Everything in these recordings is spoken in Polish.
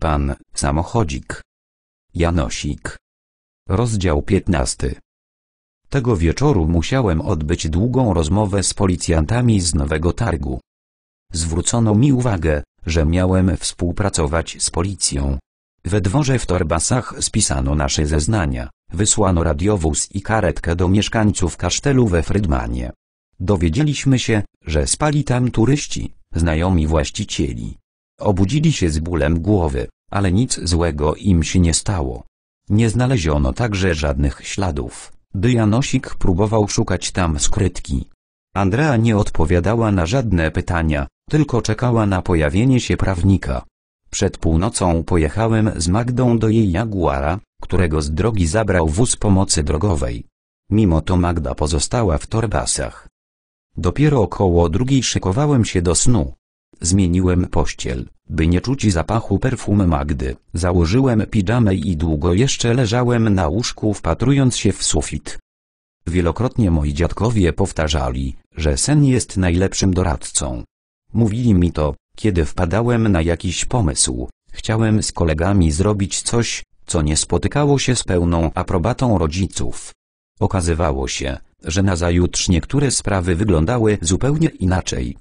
Pan samochodzik. Janosik. Rozdział 15. Tego wieczoru musiałem odbyć długą rozmowę z policjantami z Nowego Targu. Zwrócono mi uwagę, że miałem współpracować z policją. We dworze w Torbasach spisano nasze zeznania, wysłano radiowóz i karetkę do mieszkańców kasztelu we Frydmanie. Dowiedzieliśmy się, że spali tam turyści, znajomi właścicieli. Obudzili się z bólem głowy, ale nic złego im się nie stało. Nie znaleziono także żadnych śladów, gdy Janosik próbował szukać tam skrytki. Andrea nie odpowiadała na żadne pytania, tylko czekała na pojawienie się prawnika. Przed północą pojechałem z Magdą do jej Jaguara, którego z drogi zabrał wóz pomocy drogowej. Mimo to Magda pozostała w torbasach. Dopiero około drugiej szykowałem się do snu. Zmieniłem pościel, by nie czuć zapachu perfum Magdy. Założyłem pidżamę i długo jeszcze leżałem na łóżku wpatrując się w sufit. Wielokrotnie moi dziadkowie powtarzali, że sen jest najlepszym doradcą. Mówili mi to, kiedy wpadałem na jakiś pomysł. Chciałem z kolegami zrobić coś, co nie spotykało się z pełną aprobatą rodziców. Okazywało się, że nazajutrz niektóre sprawy wyglądały zupełnie inaczej.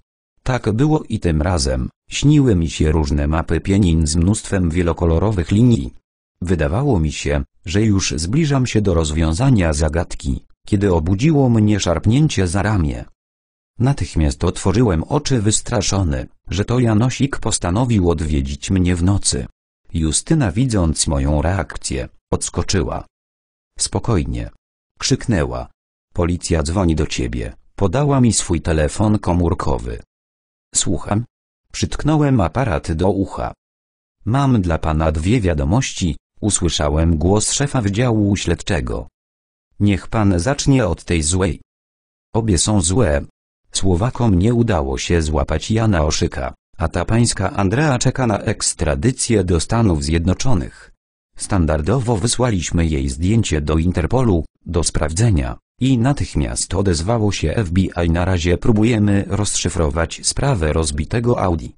Tak było i tym razem. Śniły mi się różne mapy pienin z mnóstwem wielokolorowych linii. Wydawało mi się, że już zbliżam się do rozwiązania zagadki, kiedy obudziło mnie szarpnięcie za ramię. Natychmiast otworzyłem oczy wystraszony, że to Janosik postanowił odwiedzić mnie w nocy. Justyna widząc moją reakcję, odskoczyła. Spokojnie. Krzyknęła. Policja dzwoni do ciebie. Podała mi swój telefon komórkowy. Słucham. Przytknąłem aparat do ucha. Mam dla pana dwie wiadomości, usłyszałem głos szefa wydziału śledczego. Niech pan zacznie od tej złej. Obie są złe. Słowakom nie udało się złapać Jana Oszyka, a ta pańska Andrea czeka na ekstradycję do Stanów Zjednoczonych. Standardowo wysłaliśmy jej zdjęcie do Interpolu, do sprawdzenia, i natychmiast odezwało się FBI. Na razie próbujemy rozszyfrować sprawę rozbitego Audi.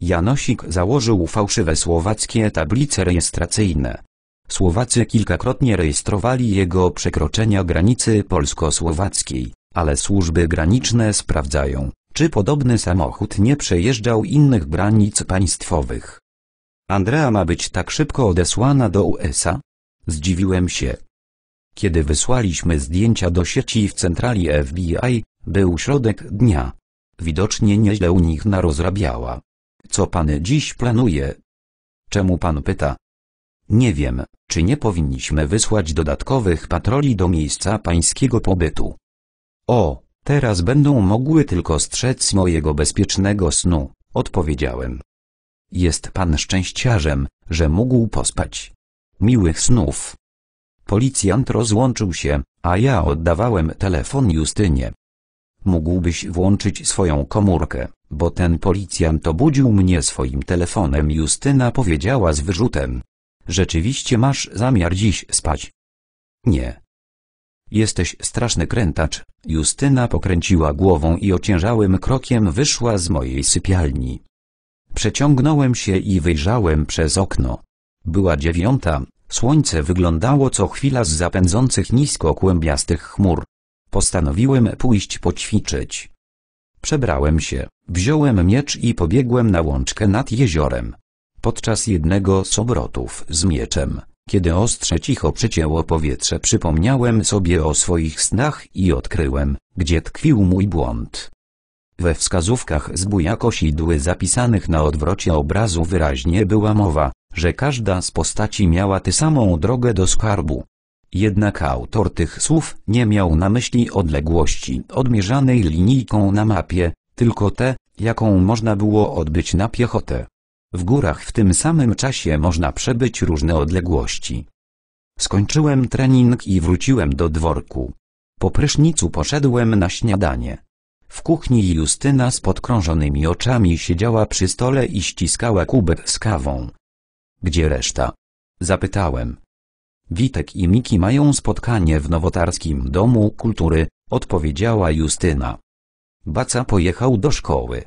Janosik założył fałszywe słowackie tablice rejestracyjne. Słowacy kilkakrotnie rejestrowali jego przekroczenia granicy polsko-słowackiej, ale służby graniczne sprawdzają, czy podobny samochód nie przejeżdżał innych granic państwowych. Andrea ma być tak szybko odesłana do USA? Zdziwiłem się. Kiedy wysłaliśmy zdjęcia do sieci w centrali FBI, był środek dnia. Widocznie nieźle u nich narozrabiała. Co pan dziś planuje? Czemu pan pyta? Nie wiem, czy nie powinniśmy wysłać dodatkowych patroli do miejsca pańskiego pobytu. O, teraz będą mogły tylko strzec mojego bezpiecznego snu, odpowiedziałem. Jest pan szczęściarzem, że mógł pospać. Miłych snów. Policjant rozłączył się, a ja oddawałem telefon Justynie. Mógłbyś włączyć swoją komórkę, bo ten policjant obudził mnie swoim telefonem. Justyna powiedziała z wyrzutem. Rzeczywiście masz zamiar dziś spać? Nie. Jesteś straszny krętacz. Justyna pokręciła głową i ociężałym krokiem wyszła z mojej sypialni. Przeciągnąłem się i wyjrzałem przez okno. Była dziewiąta, słońce wyglądało co chwila z zapędzących nisko kłębiastych chmur. Postanowiłem pójść poćwiczyć. Przebrałem się, wziąłem miecz i pobiegłem na łączkę nad jeziorem. Podczas jednego z obrotów z mieczem, kiedy ostrze cicho przecięło powietrze przypomniałem sobie o swoich snach i odkryłem, gdzie tkwił mój błąd. We wskazówkach z bujakosidły zapisanych na odwrocie obrazu wyraźnie była mowa, że każda z postaci miała tę samą drogę do skarbu. Jednak autor tych słów nie miał na myśli odległości odmierzanej linijką na mapie, tylko tę, jaką można było odbyć na piechotę. W górach w tym samym czasie można przebyć różne odległości. Skończyłem trening i wróciłem do dworku. Po prysznicu poszedłem na śniadanie. W kuchni Justyna z podkrążonymi oczami siedziała przy stole i ściskała kubek z kawą. Gdzie reszta? Zapytałem. Witek i Miki mają spotkanie w Nowotarskim Domu Kultury, odpowiedziała Justyna. Baca pojechał do szkoły.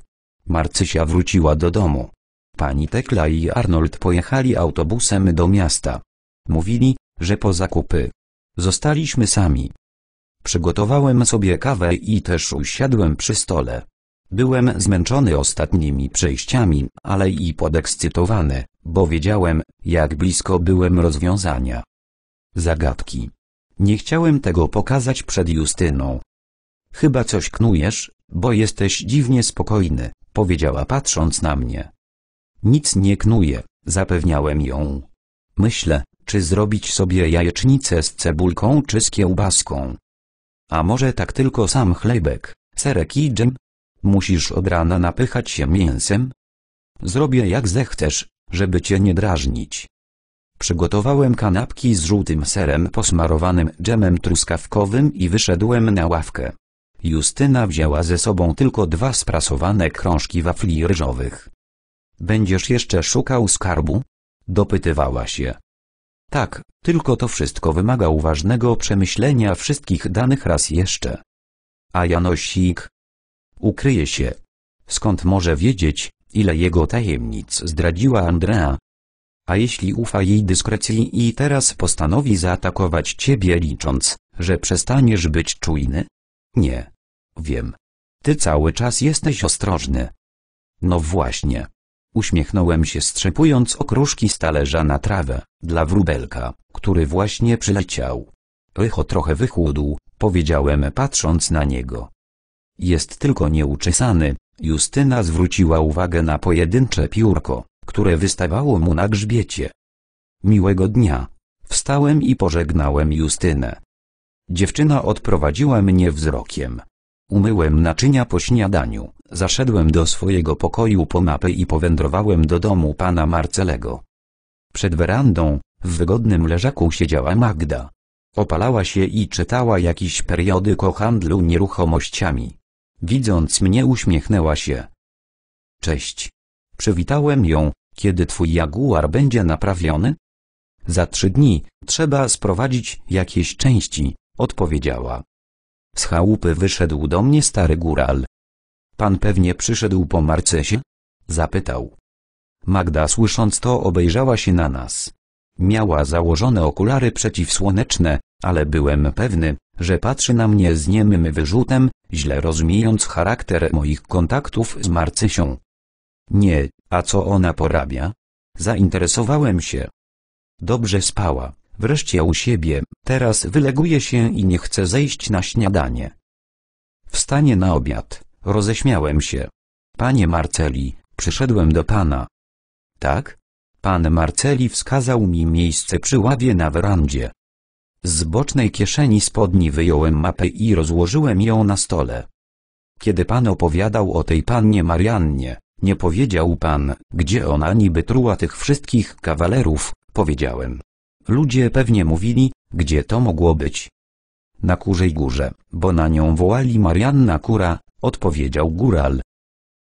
Marcysia wróciła do domu. Pani Tekla i Arnold pojechali autobusem do miasta. Mówili, że po zakupy. Zostaliśmy sami. Przygotowałem sobie kawę i też usiadłem przy stole. Byłem zmęczony ostatnimi przejściami, ale i podekscytowany, bo wiedziałem, jak blisko byłem rozwiązania. Zagadki. Nie chciałem tego pokazać przed Justyną. Chyba coś knujesz, bo jesteś dziwnie spokojny, powiedziała patrząc na mnie. Nic nie knuję, zapewniałem ją. Myślę, czy zrobić sobie jajecznicę z cebulką czy z kiełbaską. A może tak tylko sam chlebek, serek i dżem? Musisz od rana napychać się mięsem? Zrobię jak zechcesz, żeby cię nie drażnić. Przygotowałem kanapki z żółtym serem posmarowanym dżemem truskawkowym i wyszedłem na ławkę. Justyna wzięła ze sobą tylko dwa sprasowane krążki wafli ryżowych. Będziesz jeszcze szukał skarbu? Dopytywała się. Tak, tylko to wszystko wymaga uważnego przemyślenia wszystkich danych raz jeszcze. A Janosik? Ukryje się. Skąd może wiedzieć, ile jego tajemnic zdradziła Andrea? A jeśli ufa jej dyskrecji i teraz postanowi zaatakować ciebie licząc, że przestaniesz być czujny? Nie. Wiem. Ty cały czas jesteś ostrożny. No właśnie. Uśmiechnąłem się strzepując okruszki z talerza na trawę, dla wróbelka, który właśnie przyleciał. Rycho trochę wychłudł, powiedziałem patrząc na niego. Jest tylko nieuczesany, Justyna zwróciła uwagę na pojedyncze piórko, które wystawało mu na grzbiecie. Miłego dnia. Wstałem i pożegnałem Justynę. Dziewczyna odprowadziła mnie wzrokiem. Umyłem naczynia po śniadaniu, zaszedłem do swojego pokoju po mapę i powędrowałem do domu pana Marcelego. Przed werandą, w wygodnym leżaku siedziała Magda. Opalała się i czytała jakiś periodyk o handlu nieruchomościami. Widząc mnie uśmiechnęła się. Cześć. Przywitałem ją, kiedy twój jaguar będzie naprawiony? Za trzy dni, trzeba sprowadzić jakieś części, odpowiedziała. Z chałupy wyszedł do mnie stary góral. Pan pewnie przyszedł po Marcesie? Zapytał. Magda słysząc to obejrzała się na nas. Miała założone okulary przeciwsłoneczne, ale byłem pewny, że patrzy na mnie z niemym wyrzutem, źle rozumiejąc charakter moich kontaktów z Marcysią. Nie, a co ona porabia? Zainteresowałem się. Dobrze spała, wreszcie u siebie, teraz wyleguje się i nie chce zejść na śniadanie. Wstanie na obiad, roześmiałem się. Panie Marceli, przyszedłem do pana. Tak? Pan Marceli wskazał mi miejsce przy ławie na werandzie. Z bocznej kieszeni spodni wyjąłem mapę i rozłożyłem ją na stole. Kiedy pan opowiadał o tej pannie Mariannie, nie powiedział pan, gdzie ona niby truła tych wszystkich kawalerów, powiedziałem. Ludzie pewnie mówili, gdzie to mogło być. Na Kurzej Górze, bo na nią wołali Marianna Kura, odpowiedział góral.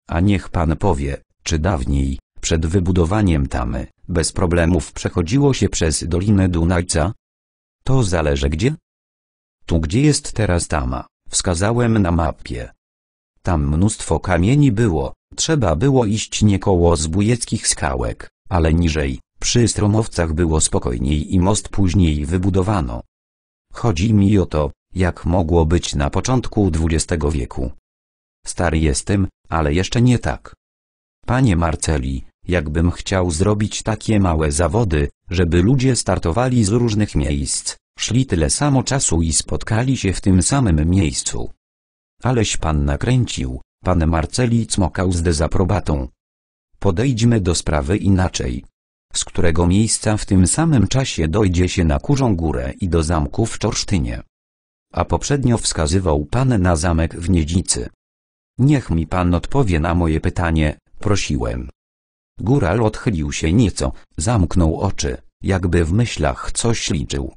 A niech pan powie, czy dawniej, przed wybudowaniem tamy, bez problemów przechodziło się przez Dolinę Dunajca? To zależy gdzie? Tu gdzie jest teraz tama, wskazałem na mapie. Tam mnóstwo kamieni było, trzeba było iść nie koło zbójeckich skałek, ale niżej, przy stromowcach było spokojniej i most później wybudowano. Chodzi mi o to, jak mogło być na początku XX wieku. Stary jestem, ale jeszcze nie tak. Panie Marceli, jakbym chciał zrobić takie małe zawody, żeby ludzie startowali z różnych miejsc, szli tyle samo czasu i spotkali się w tym samym miejscu. Aleś pan nakręcił, pan Marceli cmokał z dezaprobatą. Podejdźmy do sprawy inaczej. Z którego miejsca w tym samym czasie dojdzie się na Kurzą Górę i do zamku w Czorsztynie? A poprzednio wskazywał pan na zamek w Niedzicy. Niech mi pan odpowie na moje pytanie, prosiłem. Góral odchylił się nieco, zamknął oczy, jakby w myślach coś liczył.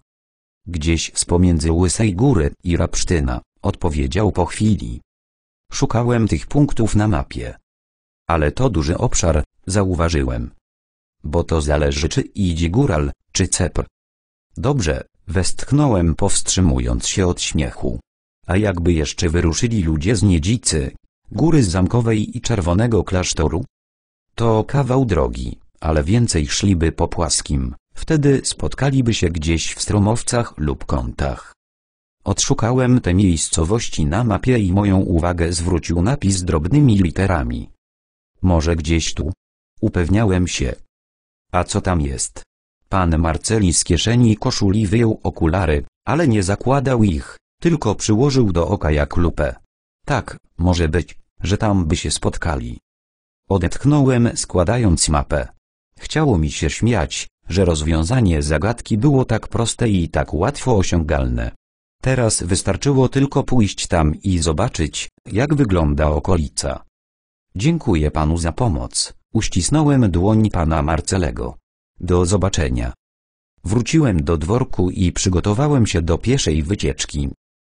Gdzieś z pomiędzy Łysej Góry i Rapsztyna, odpowiedział po chwili. Szukałem tych punktów na mapie. Ale to duży obszar, zauważyłem. Bo to zależy czy idzie góral, czy cepr. Dobrze, westchnąłem powstrzymując się od śmiechu. A jakby jeszcze wyruszyli ludzie z Niedzicy, góry zamkowej i czerwonego klasztoru? To kawał drogi, ale więcej szliby po płaskim, wtedy spotkaliby się gdzieś w stromowcach lub kątach. Odszukałem te miejscowości na mapie i moją uwagę zwrócił napis drobnymi literami. Może gdzieś tu? Upewniałem się. A co tam jest? Pan Marceli z kieszeni koszuli wyjął okulary, ale nie zakładał ich, tylko przyłożył do oka jak lupę. Tak, może być, że tam by się spotkali. Odetchnąłem składając mapę. Chciało mi się śmiać, że rozwiązanie zagadki było tak proste i tak łatwo osiągalne. Teraz wystarczyło tylko pójść tam i zobaczyć, jak wygląda okolica. Dziękuję panu za pomoc. Uścisnąłem dłoń pana Marcelego. Do zobaczenia. Wróciłem do dworku i przygotowałem się do pieszej wycieczki.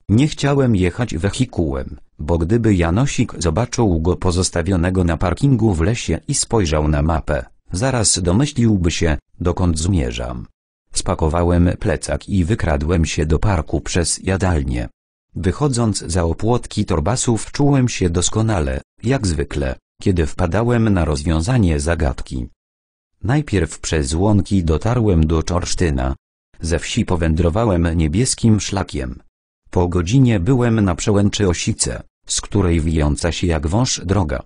Nie chciałem jechać wehikułem, bo gdyby Janosik zobaczył go pozostawionego na parkingu w lesie i spojrzał na mapę, zaraz domyśliłby się, dokąd zmierzam. Spakowałem plecak i wykradłem się do parku przez jadalnię. Wychodząc za opłotki torbasów czułem się doskonale, jak zwykle, kiedy wpadałem na rozwiązanie zagadki. Najpierw przez łąki dotarłem do Czorsztyna. Ze wsi powędrowałem niebieskim szlakiem. Po godzinie byłem na przełęczy Osice, z której wijąca się jak wąż droga.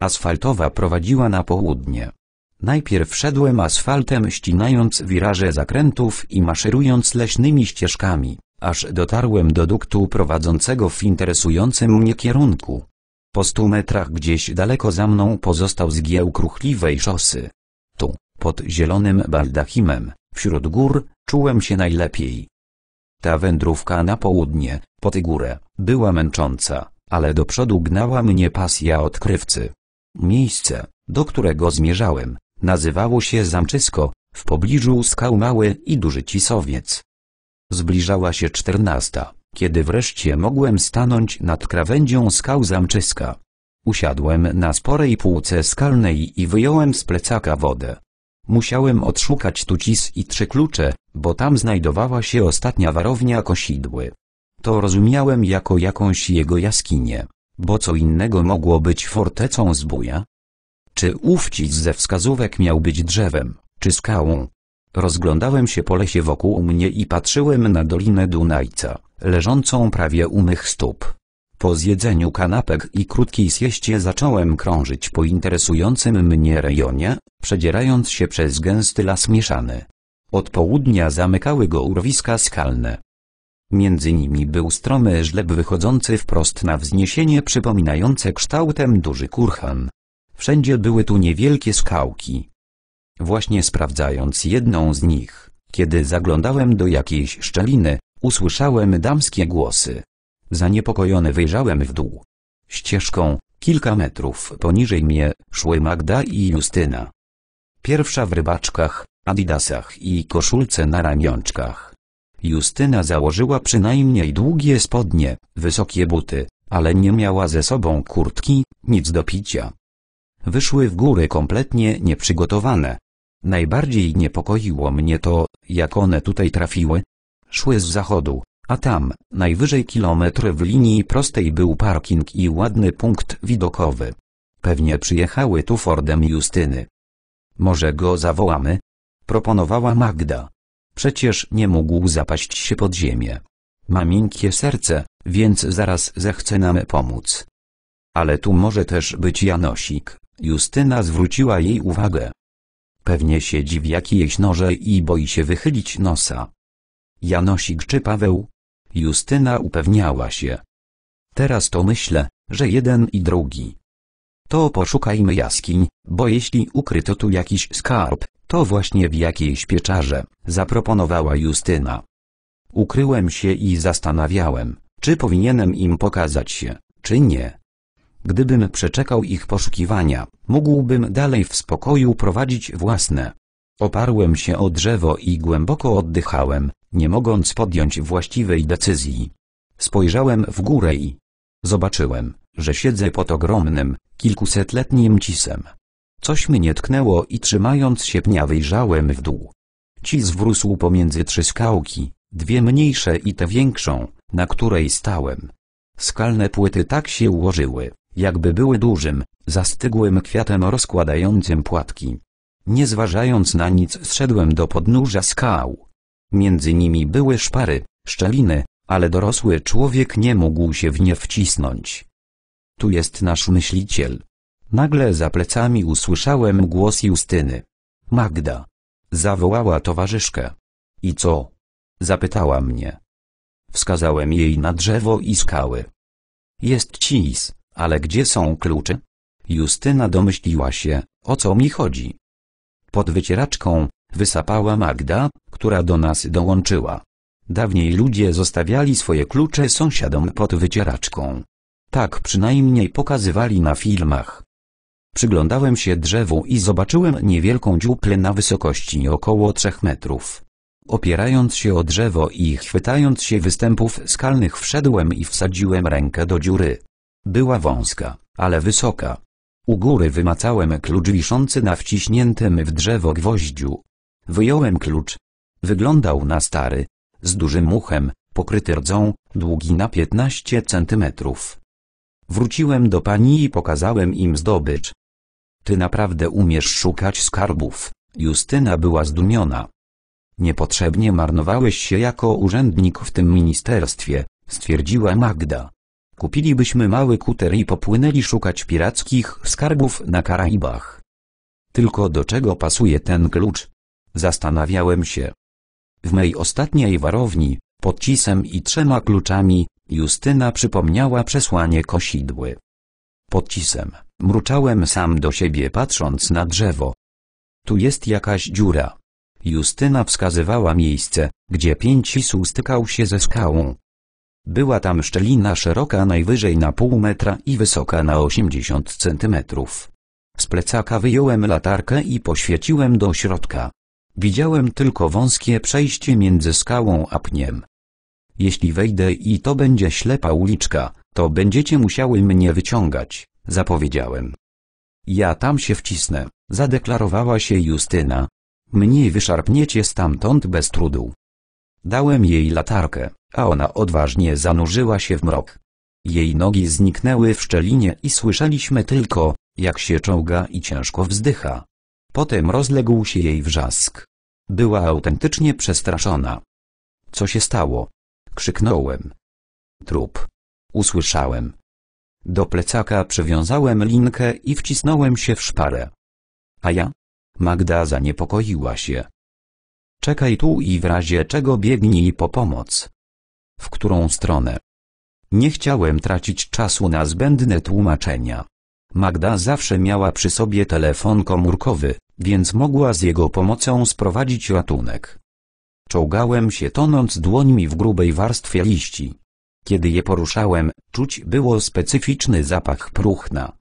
Asfaltowa prowadziła na południe. Najpierw szedłem asfaltem ścinając wiraże zakrętów i maszerując leśnymi ścieżkami, aż dotarłem do duktu prowadzącego w interesującym mnie kierunku. Po stu metrach gdzieś daleko za mną pozostał zgieł kruchliwej szosy. Tu, pod zielonym baldachimem, wśród gór, czułem się najlepiej. Ta wędrówka na południe, pod górę, była męcząca, ale do przodu gnała mnie pasja odkrywcy. Miejsce, do którego zmierzałem, nazywało się Zamczysko, w pobliżu skał Mały i Duży Cisowiec. Zbliżała się czternasta, kiedy wreszcie mogłem stanąć nad krawędzią skał Zamczyska. Usiadłem na sporej półce skalnej i wyjąłem z plecaka wodę. Musiałem odszukać tucis i trzy klucze, bo tam znajdowała się ostatnia warownia kosidły. To rozumiałem jako jakąś jego jaskinię, bo co innego mogło być fortecą zbója? Czy ówcić ze wskazówek miał być drzewem, czy skałą? Rozglądałem się po lesie wokół mnie i patrzyłem na Dolinę Dunajca, leżącą prawie u mych stóp. Po zjedzeniu kanapek i krótkiej sieście zacząłem krążyć po interesującym mnie rejonie, przedzierając się przez gęsty las mieszany. Od południa zamykały go urwiska skalne. Między nimi był stromy żleb wychodzący wprost na wzniesienie przypominające kształtem duży kurhan. Wszędzie były tu niewielkie skałki. Właśnie sprawdzając jedną z nich, kiedy zaglądałem do jakiejś szczeliny, usłyszałem damskie głosy. Zaniepokojony wyjrzałem w dół. Ścieżką, kilka metrów poniżej mnie, szły Magda i Justyna. Pierwsza w rybaczkach, adidasach i koszulce na ramionczkach. Justyna założyła przynajmniej długie spodnie, wysokie buty, ale nie miała ze sobą kurtki, nic do picia. Wyszły w góry kompletnie nieprzygotowane. Najbardziej niepokoiło mnie to, jak one tutaj trafiły. Szły z zachodu, a tam, najwyżej kilometr w linii prostej był parking i ładny punkt widokowy. Pewnie przyjechały tu Fordem Justyny. Może go zawołamy? Proponowała Magda. Przecież nie mógł zapaść się pod ziemię. Ma miękkie serce, więc zaraz zechce nam pomóc. Ale tu może też być Janosik. Justyna zwróciła jej uwagę. Pewnie siedzi w jakiejś noże i boi się wychylić nosa. Janosik czy Paweł? Justyna upewniała się. Teraz to myślę, że jeden i drugi. To poszukajmy jaskiń, bo jeśli ukryto tu jakiś skarb, to właśnie w jakiejś pieczarze, zaproponowała Justyna. Ukryłem się i zastanawiałem, czy powinienem im pokazać się, czy nie. Gdybym przeczekał ich poszukiwania, mógłbym dalej w spokoju prowadzić własne. Oparłem się o drzewo i głęboko oddychałem, nie mogąc podjąć właściwej decyzji. Spojrzałem w górę i zobaczyłem, że siedzę pod ogromnym, kilkusetletnim cisem. Coś mnie tknęło i trzymając się pnia wyjrzałem w dół. Cis wrósł pomiędzy trzy skałki, dwie mniejsze i tę większą, na której stałem. Skalne płyty tak się ułożyły, jakby były dużym, zastygłym kwiatem rozkładającym płatki. Nie zważając na nic zszedłem do podnóża skał. Między nimi były szpary, szczeliny, ale dorosły człowiek nie mógł się w nie wcisnąć. Tu jest nasz myśliciel. Nagle za plecami usłyszałem głos Justyny. Magda. Zawołała towarzyszkę. I co? Zapytała mnie. Wskazałem jej na drzewo i skały. Jest cis, ale gdzie są klucze? Justyna domyśliła się, o co mi chodzi. Pod wycieraczką, wysapała Magda, która do nas dołączyła. Dawniej ludzie zostawiali swoje klucze sąsiadom pod wycieraczką. Tak przynajmniej pokazywali na filmach. Przyglądałem się drzewu i zobaczyłem niewielką dziuplę na wysokości około 3 metrów. Opierając się o drzewo i chwytając się występów skalnych wszedłem i wsadziłem rękę do dziury. Była wąska, ale wysoka. U góry wymacałem klucz wiszący na wciśniętym w drzewo gwoździu. Wyjąłem klucz. Wyglądał na stary, z dużym uchem, pokryty rdzą, długi na 15 centymetrów. Wróciłem do pani i pokazałem im zdobycz. Ty naprawdę umiesz szukać skarbów. Justyna była zdumiona. Niepotrzebnie marnowałeś się jako urzędnik w tym ministerstwie, stwierdziła Magda. Kupilibyśmy mały kuter i popłynęli szukać pirackich skarbów na Karaibach. Tylko do czego pasuje ten klucz? Zastanawiałem się. W mej ostatniej warowni, pod cisem i trzema kluczami, Justyna przypomniała przesłanie kosidły. Pod cisem, mruczałem sam do siebie patrząc na drzewo. Tu jest jakaś dziura. Justyna wskazywała miejsce, gdzie pięcisu stykał się ze skałą. Była tam szczelina szeroka najwyżej na pół metra i wysoka na 80 centymetrów. Z plecaka wyjąłem latarkę i poświeciłem do środka. Widziałem tylko wąskie przejście między skałą a pniem. Jeśli wejdę i to będzie ślepa uliczka, to będziecie musiały mnie wyciągać, zapowiedziałem. Ja tam się wcisnę, zadeklarowała się Justyna. Mnie wyszarpniecie stamtąd bez trudu. Dałem jej latarkę, a ona odważnie zanurzyła się w mrok. Jej nogi zniknęły w szczelinie i słyszeliśmy tylko, jak się czołga i ciężko wzdycha. Potem rozległ się jej wrzask. Była autentycznie przestraszona. Co się stało? Krzyknąłem. Trup. Usłyszałem. Do plecaka przywiązałem linkę i wcisnąłem się w szparę. A ja? Magda zaniepokoiła się. Czekaj tu i w razie czego biegnij po pomoc. W którą stronę? Nie chciałem tracić czasu na zbędne tłumaczenia. Magda zawsze miała przy sobie telefon komórkowy, więc mogła z jego pomocą sprowadzić ratunek. Czołgałem się tonąc dłońmi w grubej warstwie liści. Kiedy je poruszałem, czuć było specyficzny zapach próchna.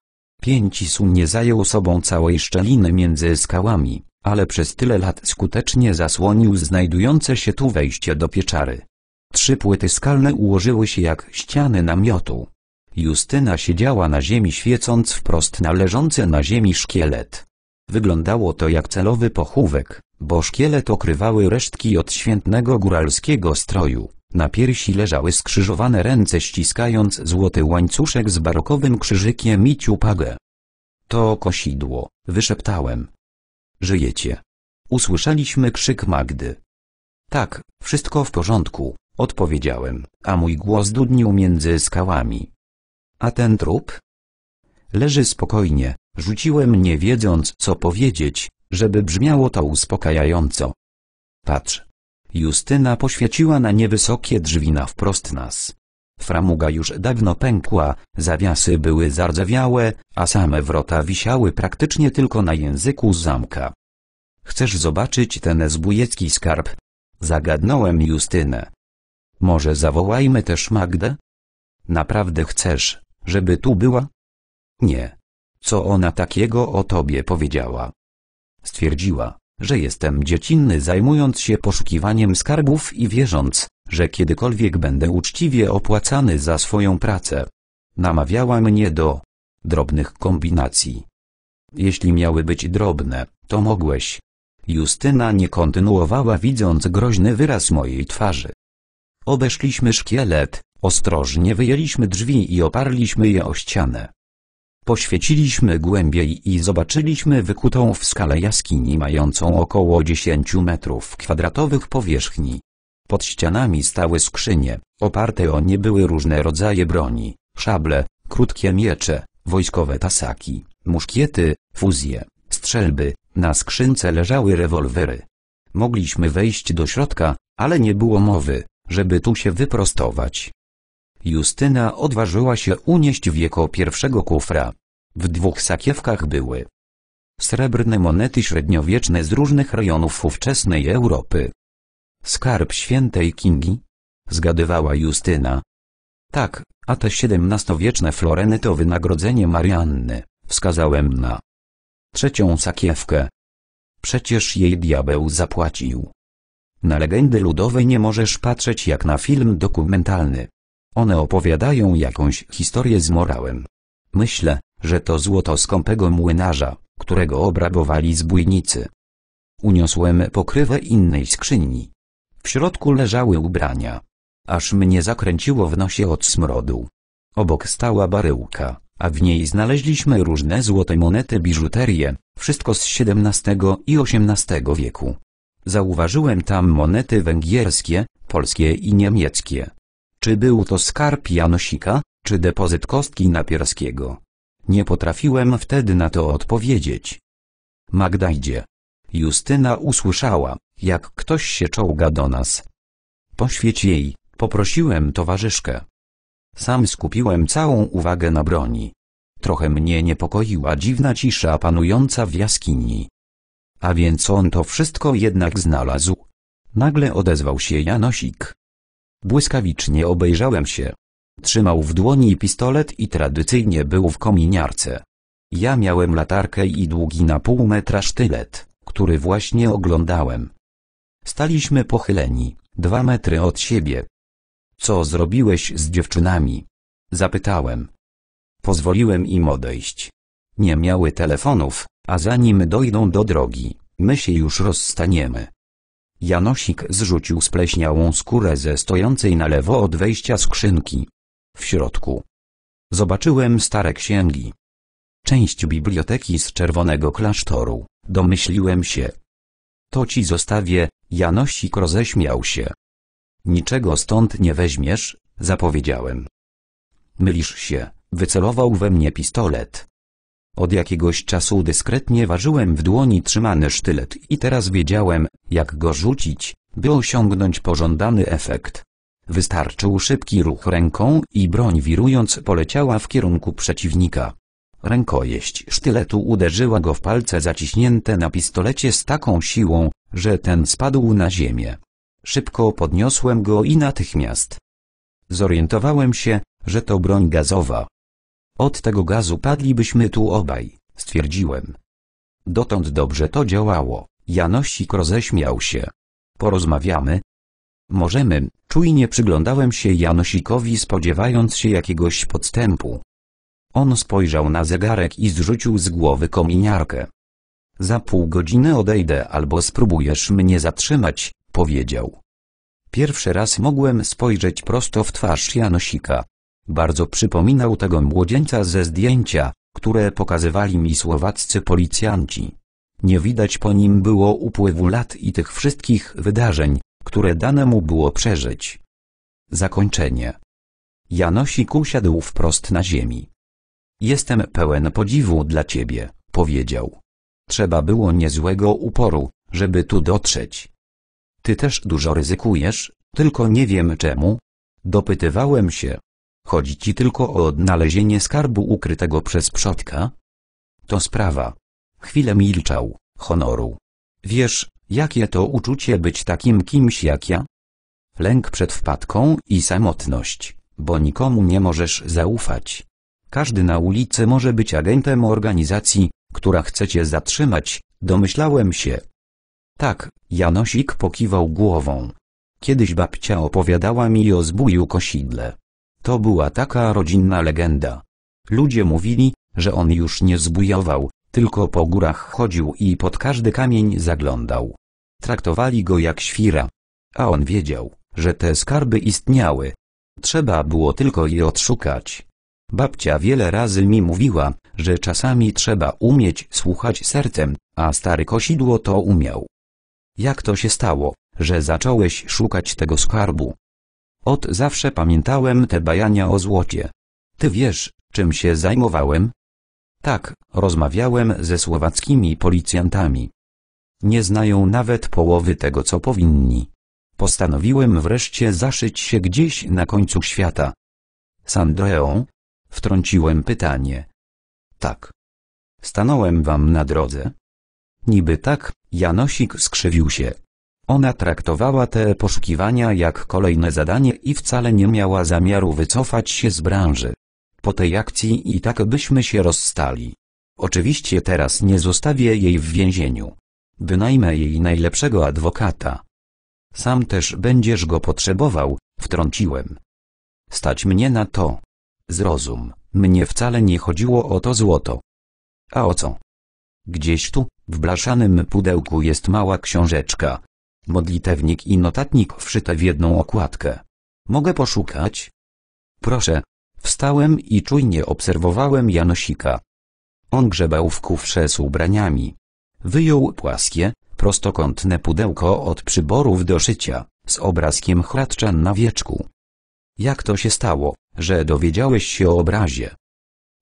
Pięcisu nie zajął sobą całej szczeliny między skałami, ale przez tyle lat skutecznie zasłonił znajdujące się tu wejście do pieczary. Trzy płyty skalne ułożyły się jak ściany namiotu. Justyna siedziała na ziemi świecąc wprost na leżący na ziemi szkielet. Wyglądało to jak celowy pochówek, bo szkielet okrywały resztki od świętnego góralskiego stroju. Na piersi leżały skrzyżowane ręce ściskając złoty łańcuszek z barokowym krzyżykiem i ciupagę. To kosidło, wyszeptałem. Żyjecie. Usłyszeliśmy krzyk Magdy. Tak, wszystko w porządku, odpowiedziałem, a mój głos dudnił między skałami. A ten trup? Leży spokojnie, rzuciłem nie wiedząc co powiedzieć, żeby brzmiało to uspokajająco. Patrz. Justyna poświeciła na niewysokie drzwi na wprost nas. Framuga już dawno pękła, zawiasy były zardzewiałe, a same wrota wisiały praktycznie tylko na języku zamka. Chcesz zobaczyć ten zbójecki skarb? Zagadnąłem Justynę. Może zawołajmy też Magdę? Naprawdę chcesz, żeby tu była? Nie. Co ona takiego o tobie powiedziała? Stwierdziła, że jestem dziecinny zajmując się poszukiwaniem skarbów i wierząc, że kiedykolwiek będę uczciwie opłacany za swoją pracę. Namawiała mnie do drobnych kombinacji. Jeśli miały być drobne, to mogłeś. Justyna nie kontynuowała widząc groźny wyraz mojej twarzy. Obeszliśmy szkielet, ostrożnie wyjęliśmy drzwi i oparliśmy je o ścianę. Poświeciliśmy głębiej i zobaczyliśmy wykutą w skale jaskini mającą około 10 metrów kwadratowych powierzchni. Pod ścianami stały skrzynie, oparte o nie były różne rodzaje broni, szable, krótkie miecze, wojskowe tasaki, muszkiety, fuzje, strzelby, na skrzynce leżały rewolwery. Mogliśmy wejść do środka, ale nie było mowy, żeby tu się wyprostować. Justyna odważyła się unieść wieko pierwszego kufra. W dwóch sakiewkach były srebrne monety średniowieczne z różnych rejonów ówczesnej Europy. Skarb świętej Kingi? Zgadywała Justyna. Tak, a te siedemnastowieczne floreny to wynagrodzenie Marianny, wskazałem na trzecią sakiewkę. Przecież jej diabeł zapłacił. Na legendy ludowe nie możesz patrzeć jak na film dokumentalny. One opowiadają jakąś historię z morałem. Myślę, że to złoto skąpego młynarza, którego obrabowali zbójnicy. Uniosłem pokrywę innej skrzyni. W środku leżały ubrania. Aż mnie zakręciło w nosie od smrodu. Obok stała baryłka, a w niej znaleźliśmy różne złote monety biżuterię, wszystko z XVII i XVIII wieku. Zauważyłem tam monety węgierskie, polskie i niemieckie. Czy był to skarb Janosika, czy depozyt kostki napierskiego? Nie potrafiłem wtedy na to odpowiedzieć. Magda idzie. Justyna usłyszała, jak ktoś się czołga do nas. Poświeć jej, poprosiłem towarzyszkę. Sam skupiłem całą uwagę na broni. Trochę mnie niepokoiła dziwna cisza panująca w jaskini. A więc on to wszystko jednak znalazł. Nagle odezwał się Janosik. Błyskawicznie obejrzałem się. Trzymał w dłoni pistolet i tradycyjnie był w kominiarce. Ja miałem latarkę i długi na pół metra sztylet, który właśnie oglądałem. Staliśmy pochyleni, dwa metry od siebie. Co zrobiłeś z dziewczynami? Zapytałem. Pozwoliłem im odejść. Nie miały telefonów, a zanim dojdą do drogi, my się już rozstaniemy. Janosik zrzucił spleśniałą skórę ze stojącej na lewo od wejścia skrzynki. W środku. Zobaczyłem stare księgi. Część biblioteki z czerwonego klasztoru, domyśliłem się. To ci zostawię, Janosik roześmiał się. Niczego stąd nie weźmiesz, zapowiedziałem. Mylisz się, wycelował we mnie pistolet. Od jakiegoś czasu dyskretnie ważyłem w dłoni trzymany sztylet i teraz wiedziałem, jak go rzucić, by osiągnąć pożądany efekt. Wystarczył szybki ruch ręką i broń wirując poleciała w kierunku przeciwnika. Rękojeść sztyletu uderzyła go w palce zaciśnięte na pistolecie z taką siłą, że ten spadł na ziemię. Szybko podniosłem go i natychmiast zorientowałem się, że to broń gazowa. Od tego gazu padlibyśmy tu obaj, stwierdziłem. Dotąd dobrze to działało. Janosik roześmiał się. Porozmawiamy? Możemy, czujnie przyglądałem się Janosikowi spodziewając się jakiegoś podstępu. On spojrzał na zegarek i zrzucił z głowy kominiarkę. Za pół godziny odejdę albo spróbujesz mnie zatrzymać, powiedział. Pierwszy raz mogłem spojrzeć prosto w twarz Janosika. Bardzo przypominał tego młodzieńca ze zdjęcia, które pokazywali mi słowaccy policjanci. Nie widać po nim było upływu lat i tych wszystkich wydarzeń, które dane mu było przeżyć. Zakończenie. Janosik usiadł wprost na ziemi. Jestem pełen podziwu dla ciebie, powiedział. Trzeba było niezłego uporu, żeby tu dotrzeć. Ty też dużo ryzykujesz, tylko nie wiem czemu. Dopytywałem się. Chodzi ci tylko o odnalezienie skarbu ukrytego przez przodka? To sprawa. Chwilę milczał, honoru. Wiesz, jakie to uczucie być takim kimś jak ja? Lęk przed wpadką i samotność, bo nikomu nie możesz zaufać. Każdy na ulicy może być agentem organizacji, która chce cię zatrzymać, domyślałem się. Tak, Janosik pokiwał głową. Kiedyś babcia opowiadała mi o zbóju kosidle. To była taka rodzinna legenda. Ludzie mówili, że on już nie zbujował, tylko po górach chodził i pod każdy kamień zaglądał. Traktowali go jak świra. A on wiedział, że te skarby istniały. Trzeba było tylko je odszukać. Babcia wiele razy mi mówiła, że czasami trzeba umieć słuchać sercem, a stary kosidło to umiał. Jak to się stało, że zacząłeś szukać tego skarbu? Od zawsze pamiętałem te bajania o złocie. Ty wiesz, czym się zajmowałem? Tak, rozmawiałem ze słowackimi policjantami. Nie znają nawet połowy tego, co powinni. Postanowiłem wreszcie zaszyć się gdzieś na końcu świata. Sandreą? Wtrąciłem pytanie. Tak. Stanąłem wam na drodze? Niby tak, Janosik skrzywił się. Ona traktowała te poszukiwania jak kolejne zadanie i wcale nie miała zamiaru wycofać się z branży. Po tej akcji i tak byśmy się rozstali. Oczywiście teraz nie zostawię jej w więzieniu. Wynajmę jej najlepszego adwokata. Sam też będziesz go potrzebował, wtrąciłem. Stać mnie na to. Zrozum, mnie wcale nie chodziło o to złoto. A o co? Gdzieś tu, w blaszanym pudełku jest mała książeczka. Modlitewnik i notatnik wszyte w jedną okładkę. Mogę poszukać? Proszę. Wstałem i czujnie obserwowałem Janosika. On grzebał w kufrze z ubraniami. Wyjął płaskie, prostokątne pudełko od przyborów do szycia, z obrazkiem chratczan na wieczku. Jak to się stało, że dowiedziałeś się o obrazie?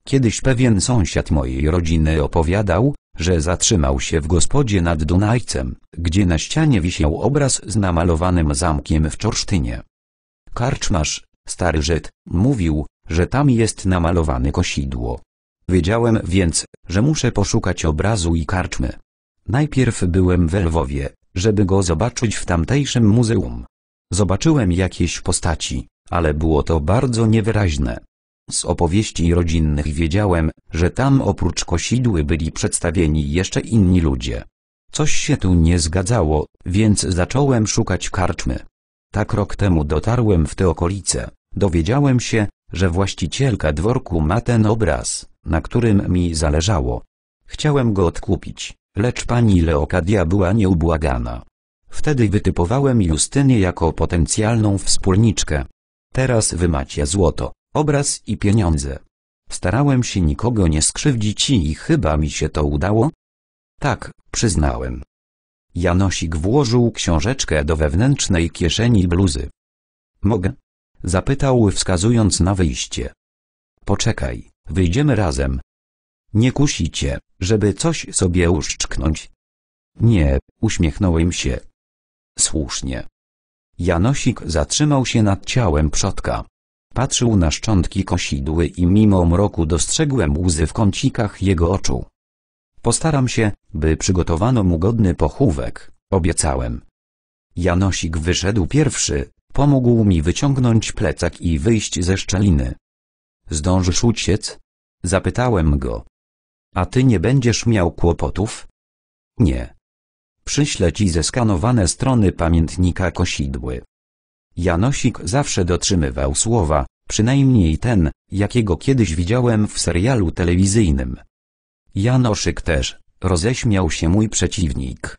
Kiedyś pewien sąsiad mojej rodziny opowiadał, że zatrzymał się w gospodzie nad Dunajcem, gdzie na ścianie wisiał obraz z namalowanym zamkiem w Czorsztynie. Karczmarz, stary Żyd, mówił, że tam jest namalowane kosidło. Wiedziałem więc, że muszę poszukać obrazu i karczmy. Najpierw byłem w Lwowie, żeby go zobaczyć w tamtejszym muzeum. Zobaczyłem jakieś postaci, ale było to bardzo niewyraźne. Z opowieści rodzinnych wiedziałem, że tam oprócz kosidły byli przedstawieni jeszcze inni ludzie. Coś się tu nie zgadzało, więc zacząłem szukać karczmy. Tak rok temu dotarłem w te okolice. Dowiedziałem się, że właścicielka dworku ma ten obraz, na którym mi zależało. Chciałem go odkupić, lecz pani Leokadia była nieubłagana. Wtedy wytypowałem Justynię jako potencjalną wspólniczkę. Teraz wy macie złoto, obraz i pieniądze. Starałem się nikogo nie skrzywdzić i chyba mi się to udało? Tak, przyznałem. Janosik włożył książeczkę do wewnętrznej kieszeni bluzy. Mogę? Zapytał wskazując na wyjście. Poczekaj, wyjdziemy razem. Nie kusicie, żeby coś sobie uszczknąć. Nie, uśmiechnąłem się. Słusznie. Janosik zatrzymał się nad ciałem przodka. Patrzył na szczątki kosidły i mimo mroku dostrzegłem łzy w kącikach jego oczu. Postaram się, by przygotowano mu godny pochówek, obiecałem. Janosik wyszedł pierwszy, pomógł mi wyciągnąć plecak i wyjść ze szczeliny. Zdążysz uciec? Zapytałem go. A ty nie będziesz miał kłopotów? Nie. Przyślę ci zeskanowane strony pamiętnika kosidły. Janosik zawsze dotrzymywał słowa, przynajmniej ten, jakiego kiedyś widziałem w serialu telewizyjnym. Janoszyk też, roześmiał się mój przeciwnik.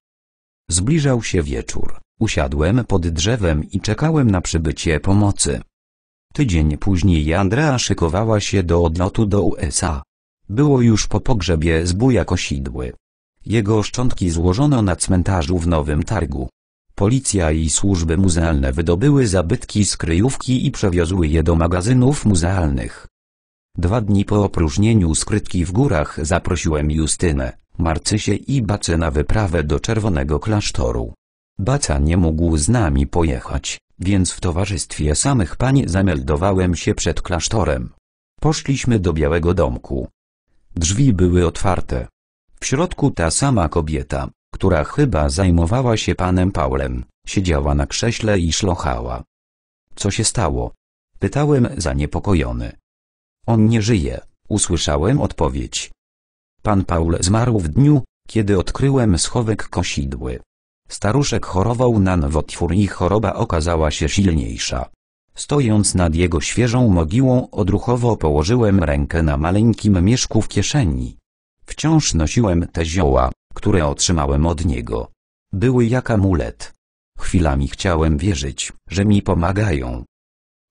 Zbliżał się wieczór, usiadłem pod drzewem i czekałem na przybycie pomocy. Tydzień później Andrea szykowała się do odlotu do USA. Było już po pogrzebie zbója kosidły. Jego szczątki złożono na cmentarzu w Nowym Targu. Policja i służby muzealne wydobyły zabytki z kryjówki i przewiozły je do magazynów muzealnych. Dwa dni po opróżnieniu skrytki w górach zaprosiłem Justynę, Marcysię i Bacę na wyprawę do Czerwonego Klasztoru. Baca nie mógł z nami pojechać, więc w towarzystwie samych pań zameldowałem się przed klasztorem. Poszliśmy do Białego Domku. Drzwi były otwarte. W środku ta sama kobieta, która chyba zajmowała się panem Paulem, siedziała na krześle i szlochała. Co się stało? Pytałem zaniepokojony. On nie żyje, usłyszałem odpowiedź. Pan Paul zmarł w dniu, kiedy odkryłem schowek kosidły. Staruszek chorował na nowotwór i choroba okazała się silniejsza. Stojąc nad jego świeżą mogiłą odruchowo położyłem rękę na maleńkim mieszku w kieszeni. Wciąż nosiłem te zioła, które otrzymałem od niego. Były jak amulet. Chwilami chciałem wierzyć, że mi pomagają.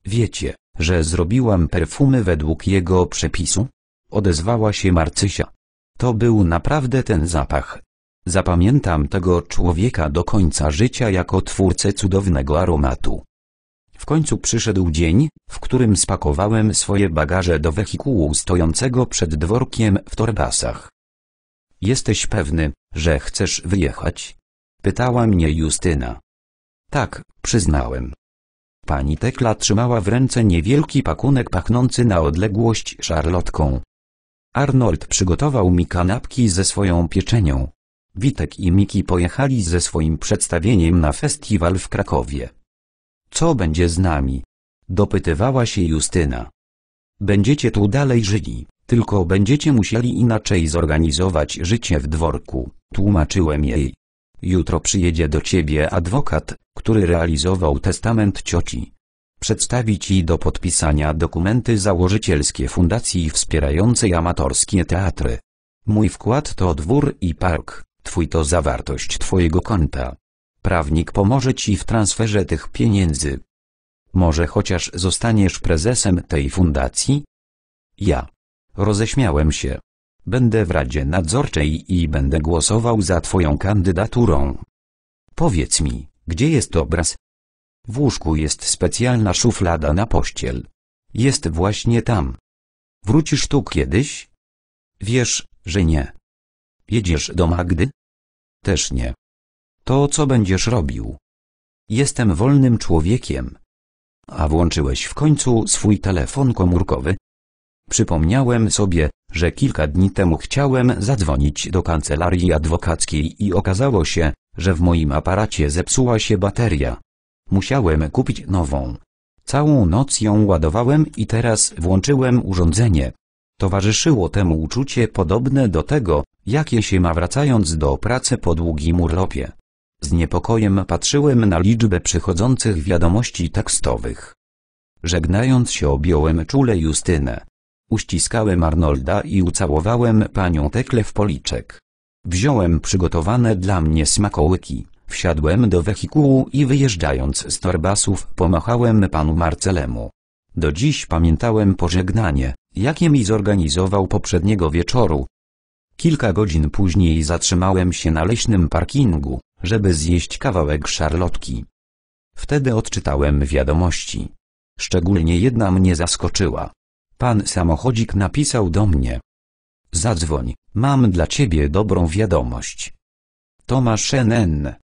Wiecie, że zrobiłam perfumy według jego przepisu? Odezwała się Marcysia. To był naprawdę ten zapach. Zapamiętam tego człowieka do końca życia jako twórcę cudownego aromatu. W końcu przyszedł dzień, w którym spakowałem swoje bagaże do wehikułu stojącego przed dworkiem w torbasach. Jesteś pewny, że chcesz wyjechać? Pytała mnie Justyna. Tak, przyznałem. Pani Tekla trzymała w ręce niewielki pakunek pachnący na odległość szarlotką. Arnold przygotował mi kanapki ze swoją pieczenią. Witek i Miki pojechali ze swoim przedstawieniem na festiwal w Krakowie. Co będzie z nami? Dopytywała się Justyna. Będziecie tu dalej żyli, tylko będziecie musieli inaczej zorganizować życie w dworku, tłumaczyłem jej. Jutro przyjedzie do ciebie adwokat, który realizował testament cioci. Przedstawi ci do podpisania dokumenty założycielskie fundacji wspierającej amatorskie teatry. Mój wkład to dwór i park, twój to zawartość twojego konta. Prawnik pomoże ci w transferze tych pieniędzy. Może chociaż zostaniesz prezesem tej fundacji? Ja. Roześmiałem się. Będę w Radzie Nadzorczej i będę głosował za twoją kandydaturą. Powiedz mi, gdzie jest obraz? W łóżku jest specjalna szuflada na pościel. Jest właśnie tam. Wrócisz tu kiedyś? Wiesz, że nie. Jedziesz do Magdy? Też nie. To co będziesz robił? Jestem wolnym człowiekiem. A włączyłeś w końcu swój telefon komórkowy? Przypomniałem sobie, że kilka dni temu chciałem zadzwonić do kancelarii adwokackiej i okazało się, że w moim aparacie zepsuła się bateria. Musiałem kupić nową. Całą noc ją ładowałem i teraz włączyłem urządzenie. Towarzyszyło temu uczucie podobne do tego, jakie się ma wracając do pracy po długim urlopie. Z niepokojem patrzyłem na liczbę przychodzących wiadomości tekstowych. Żegnając się objąłem czule Justynę. Uściskałem Arnolda i ucałowałem panią Tekle w policzek. Wziąłem przygotowane dla mnie smakołyki, wsiadłem do wehikułu i wyjeżdżając z torbasów pomachałem panu Marcelemu. Do dziś pamiętałem pożegnanie, jakie mi zorganizował poprzedniego wieczoru. Kilka godzin później zatrzymałem się na leśnym parkingu, żeby zjeść kawałek szarlotki. Wtedy odczytałem wiadomości. Szczególnie jedna mnie zaskoczyła. Pan samochodzik napisał do mnie. Zadzwoń, mam dla ciebie dobrą wiadomość. Tomasz NN,